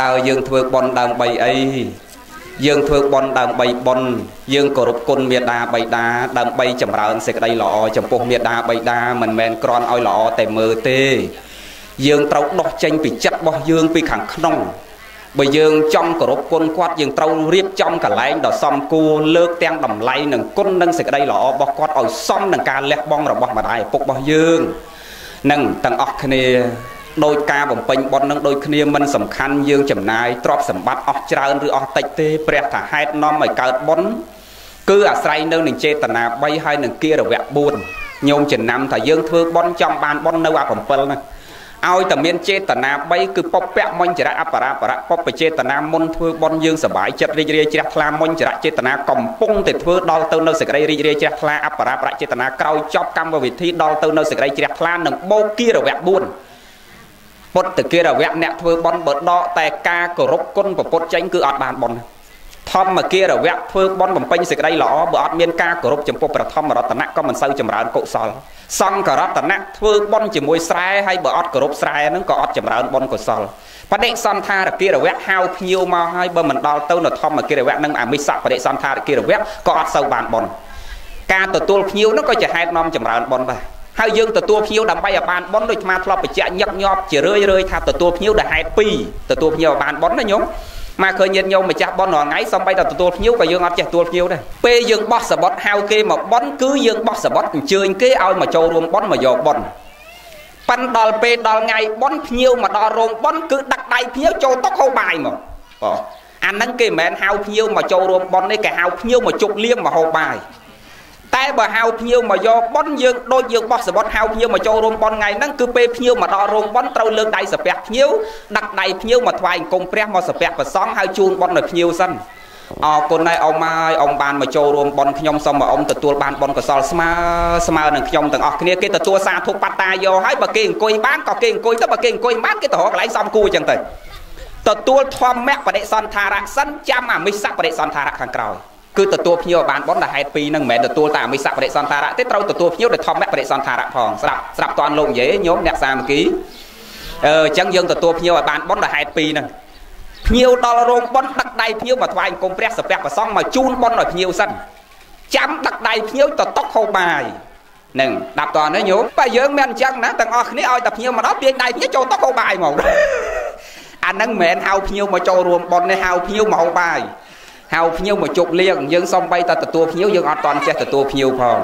តើយើងធ្វើបន់ដើម្បីអីយើងធ្វើបន់ដើម្បីបន់យើងគោរពគុណមេដាបៃតាដើម្បីចម្រើនសេចក្តីល្អចំពោះមេដាបៃតាមិនមែនគ្រាន់ឲ្យល្អតែមើលទេ យើងត្រូវដោះចេញពីចិត្តរបស់យើងពីខាងក្នុងបើយើងចង់គោរពគុណគាត់យើងត្រូវរៀបចំកលែងដ៏សមគួរលើកទាំងតម្លៃនិងគុណនិងសេចក្តីល្អរបស់គាត់ឲ្យសមនឹងការលះបង់របស់ម្ដាយឪពុករបស់យើងនឹងទាំងអស់គ្នា ដោយការបំពេញបុណ្យនឹងដូចគ្នាមិនសំខាន់យើងចំណាយទ្រព្យសម្បត្តិអស់ច្រើនឬអស់តិចទេព្រះថាហេតុនាំឲ្យកើតបុណ្យគឺអាស្រ័យនៅនឹងចេតនា3ហើយនឹងគិរវៈ4ញោមចំណាំថាយើងធ្វើបុណ្យចង់បានបុណ្យនៅអា7ហ្នឹងឲ្យតែមានចេតនា3គឺពពៈមញ្ចរៈអបរាបរៈពពចេតនាមុនធ្វើបុណ្យយើងសบายចិត្តរីករាយជ្រះថ្លាមញ្ចរៈចេតនាកំពុងតែធ្វើដល់ទៅនៅសេចក្តីរីករាយជ្រះថ្លាអបរាបរៈចេតនាក្រោយចប់កម្មវិធីដល់ទៅនៅសេចក្តីជ្រះថ្លានឹងបោកគិរវៈ4 ពុទ្ធគិរវៈអ្នកធ្វើបន់បើដកតែការគោរពគុណពុទ្ធចេញគឺអត់បានបន់ធម្មគិរវៈធ្វើបន់បំពេញសេចក្តីល្អបើអត់មានការគោរពចំពោះប្រធមរតនៈក៏មិនសូវចម្រើនកុសល សង្ឃរតនៈធ្វើបន់ជាមួយស្រែហើយបើអត់គោរពស្រែហ្នឹងក៏អត់ចម្រើនបន់កុសលបដិសន្ធារគិរវៈហៅភ្ញៀវមកហើយបើមិនដល់ទៅនៅធម្មគិរវៈនិងអមិសៈបដិសន្ធារគិរវៈក៏អត់សូវបានបន់ការទទួលភ្ញៀវនោះក៏ជាហេតុនាំចម្រើនបន់ដែរ ហើយយើងទទួលភ្ញៀវដើម្បីឲ្យបានបុណ្យដូចស្មាធ្លាប់បញ្ជាក់ញឹកញាប់ជារឿយរឿយថាទទួលភ្ញៀវដែលហេតុ2ទទួលភ្ញៀវឲ្យបានបុណ្យណាញោមមកឃើញញាតិញោមម្ចាស់ប៉ុនរាល់ថ្ងៃសំបីតែទទួលភ្ញៀវក៏យើងអត់ចេះទទួលភ្ញៀវដែរពេលយើងបោះសបុតហៅគេមកប៉ុនគឺយើងបោះសបុតអញ្ជើញគេឲ្យមកចូលរួមប៉ុនមកយកប៉ុនប៉ិនដល់ពេលដល់ថ្ងៃប៉ុនភ្ញៀវមកដល់រោងប៉ុនគឺដាក់ដៃភ្ញៀវចូលតុហូបបាយមកបងអាហ្នឹងគេមិនមែនហៅភ្ញៀវមកចូលរួមប៉ុនទេគេហៅភ្ញៀវមកជប់លៀងមកហូបបាយតែ បើហៅភ្ញៀវមកយកប៉ុនយើងដូចយើងបោះសបុតហៅភ្ញៀវមកចូលរួមប៉ុនថ្ងៃហ្នឹងគឺពេលភ្ញៀវមកដល់រោងប៉ុនត្រូវលើកដៃសាពះភ្ញៀវដាក់ដៃភ្ញៀវមកថ្វាយអង្គមព្រះមកសាពះប្រសង់ហើយជូនប៉ុនដល់ភ្ញៀវសិនអរគុណហើយអ៊ំហើយអ៊ំបានមកចូលរួមប៉ុនខ្ញុំសូមឲ្យអ៊ំទទួលបានប៉ុនកសលស្មើស្មើនឹងខ្ញុំទាំងអស់គ្នាគេទទួលសាធុបតតាយកហើយបើគេអង្គុយបានក៏គេអង្គុយទៅបើគេអង្គុយបានគេទៅរកកន្លែងសំគួរអញ្ចឹងទៅទទួលធម្មៈបដិសន្ធារៈសិនចាំអមិសៈបដិសន្ធារៈខាងក្រោយ គឺទទួលភ្ញៀវបានបនដែលហេតុពីរហ្នឹងមិនមែនទទួលតែអមិសៈបរិសន្តារៈទេត្រូវទទួលភ្ញៀវដោយធម្មៈបរិសន្តារៈផងស្រាប់ស្រាប់តន់លោកនិយាយញោមអ្នកសាមគ្គីអឺអញ្ចឹងយើងទទួលភ្ញៀវឲ្យបានបនដែលហេតុពីរហ្នឹងភ្ញៀវដល់រោងបនដឹកដៃភ្ញៀវមកថ្វាយអង្គមព្រះសពៈប្រសងមកជូនបនឲ្យភ្ញៀវសិនចាំដឹកដៃភ្ញៀវទៅតុកហូបបាយនឹងដាប់តនេះញោមបើយើងមិនអញ្ចឹងណាទាំងអស់គ្នាឲ្យតែភ្ញៀវមកដល់ទាញដៃភ្ញៀវចូលតុកហូបបាយហ្មងអាហ្នឹងមិនមែនហៅភ្ញៀវមកចូលរួមបនទេហៅភ្ញៀវមកហូបបាយ ហៅភ្ញៀវមកជប់លៀងយើងសំបីតែទទួលភ្ញៀវយើងអត់តន់ចេះទទួលភ្ញៀវផង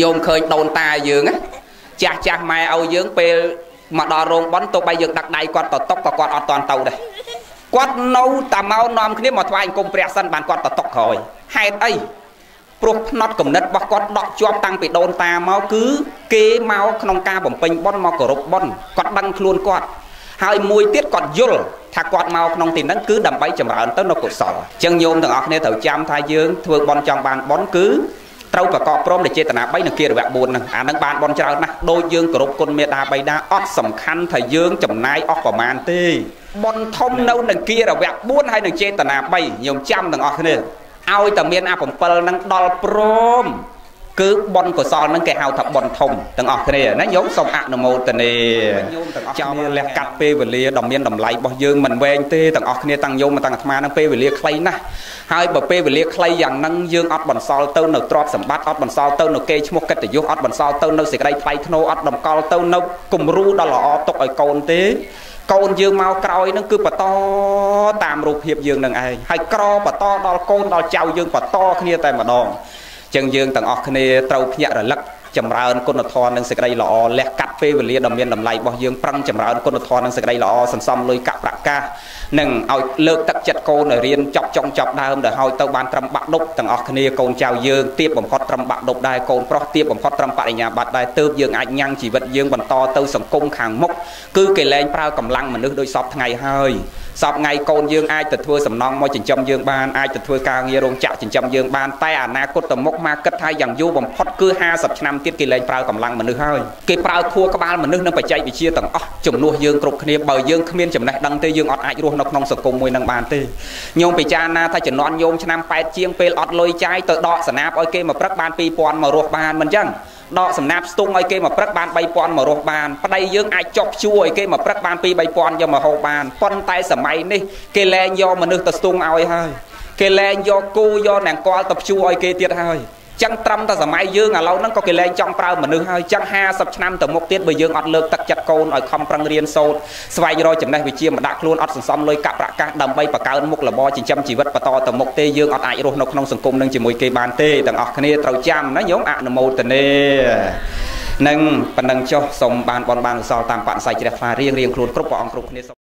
ញោមឃើញដូនតាយើងចាស់ចាស់ម៉ែឲ្យយើងពេលមកដល់រោងប៉ុនទោះបីយើងដាក់ដៃគាត់ទៅតុកក៏គាត់អត់តន់ទៅដែរគាត់នៅតែមកនាំគ្នាមកថ្វាយអង្គមព្រះសិនបានគាត់ទៅតុកក្រោយហេតុអីព្រោះផ្នត់គំនិតរបស់គាត់ដកជាប់តាំងពីដូនតាមកគឺគេមកក្នុងការបំពេញបុណ្យមកគោរពបុណ្យគាត់ដឹងខ្លួនគាត់ ហើយមួយទៀតគាត់យល់ថាគាត់មកក្នុងទីហ្នឹងគឺដើម្បីចម្រើនទៅនៅកុសលអញ្ចឹងញោមទាំងអស់គ្នាត្រូវចាំថាយើងធ្វើបន់ចង់បានបន់គឺត្រូវប្រកបព្រមដោយចេតនា3និងគិរវៈ4ហ្នឹងអាហ្នឹងបានបន់ច្រើនណាស់ដូចយើងគោរពគុណមេដាបៃតាអត់សំខាន់ថាយើងចំណាយអស់ប្រមាណទេបន់ធំនៅនឹងគិរវៈ4ហើយនឹងចេតនា3ញោមចាំទាំងអស់គ្នាឲ្យតែមានអា7ហ្នឹងដល់ព្រម គឺបុណ្យកុសលហ្នឹងគេហៅថាបុណ្យធំទាំងអស់គ្នាណាញោមសូមអនុមោទនាញោមទាំងអស់គ្នាលះកាត់ពេលវេលាដ៏មានតម្លៃរបស់យើងមិនវែងទេទាំងអស់គ្នាទាំងញោមទាំងអាត្មាហ្នឹងពេលវេលាខ្លីណាស់ហើយបើពេលវេលាខ្លីយ៉ាងហ្នឹងយើងអត់បន្សល់ទៅនៅទ្រព្យសម្បត្តិអត់បន្សល់ទៅនៅគេឈ្មោះកិត្តិយសអត់បន្សល់ទៅនៅសេចក្តីថ្លៃថ្នូរអត់តម្កល់ទៅនៅគំរូដ៏ល្អទុកឲ្យកូនទេកូនយើងមកក្រោយនឹងគឺបន្តតាមរូបភាពយើងនឹងឯងហើយក្របន្តដល់កូនដល់ចៅយើងបន្តគ្នាតែម្ដង ចឹងយើងទាំងអស់គ្នាត្រូវភ្ញាក់រលឹក ចម្រើនគុណធម៌និងសេចក្តីល្អលះកាត់ពេលវេលាដ៏មានតម្លៃរបស់យើងប្រឹងចម្រើនគុណធម៌និងសេចក្តីល្អសន្សំលុយកាក់ប្រកាសនិងឲ្យលើកទឹកចិត្តកូនឲ្យរៀនចប់ចុងចប់ដើមដែលឲ្យទៅបានត្រឹមបាក់ដប់ទាំងអស់គ្នាកូនចៅយើងទៀបបំផុតត្រឹមបាក់ដប់ដែរកូនប្រុសទៀបបំផុតត្រឹមបរិញ្ញាបត្រដែរទើបយើងអាចញ៉ាំងជីវិតយើងបន្តទៅសង្គមខាងមុខគឺគេលែងប្រើកម្លាំងមនុស្សដោយសពថ្ងៃហើយសពថ្ងៃកូនយើងអាចទៅធ្វើសំណងមកចិញ្ចឹមយើងបានអាចទៅធ្វើការងាររោងចក្រចិញ្ចឹមយើងបានតែអនាគតទៅមុខមកគិតថាយ៉ាងយូរបំផុតគឺ50ឆ្នាំទៀតគេលែងប្រើកម្លាំងមនុស្សហើយគេប្រើខួរក្បាលមនុស្សនិងបច្ចេកវិទ្យាទាំងអស់ជំនួសយើងគ្រប់គ្នាបើយើងគ្មានចំណេះដឹងទេយើងអត់អាចរស់នៅក្នុងសង្គមមួយនឹងបានទេញោមពិចារណាថាជំនាន់ញោមឆ្នាំ8ជាងពេលអត់លុយចាយទៅដកសនាបឲ្យគេមកព្រឹកបាន2000មករស់បានមិនអញ្ចឹងដកសំណាប់ស្ទង់ឲ្យគេមកព្រឹកបាន3000មករស់បានប្តីយើងអាចចុះជួឲ្យគេមកព្រឹកបាន2 3000យកមកហូបបានប៉ុន្តែសម័យនេះគេលែងយកមនុស្សទៅស្ទង់ឲ្យហើយគេលែងយកគូយកនង្គ័លទៅជួឲ្យគេទៀតហើយ ចឹងត្រឹមតែសម័យយើងឥឡូវហ្នឹងក៏គេលែងចង់ប្រើមនុស្សហើយចឹង50ឆ្នាំទៅមុខទៀតបើយើងអត់លើកទឹកចិត្តកូនឲ្យខំប្រឹងរៀនសូត្រស្វែងរកចំណេះវិជ្ជាមកដាក់ខ្លួនអត់សន្សំលុយកាក់ប្រាក់កាសដើម្បីបង្កើនមុខរបរចិញ្ចឹមជីវិតបន្តទៅមុខទេយើងអត់អាចរស់នៅក្នុងសង្គមនឹងជាមួយគេបានទេទាំងអស់គ្នាត្រូវចាំណាញោមអនុមោទនានឹងប៉ុណ្ណឹងចុះសូមបានបនបានកុសលតាមបរិស័យជ្រះថ្លារៀងរៀងខ្លួនគ្រប់ព្រះអង្គគ្រប់គ្នា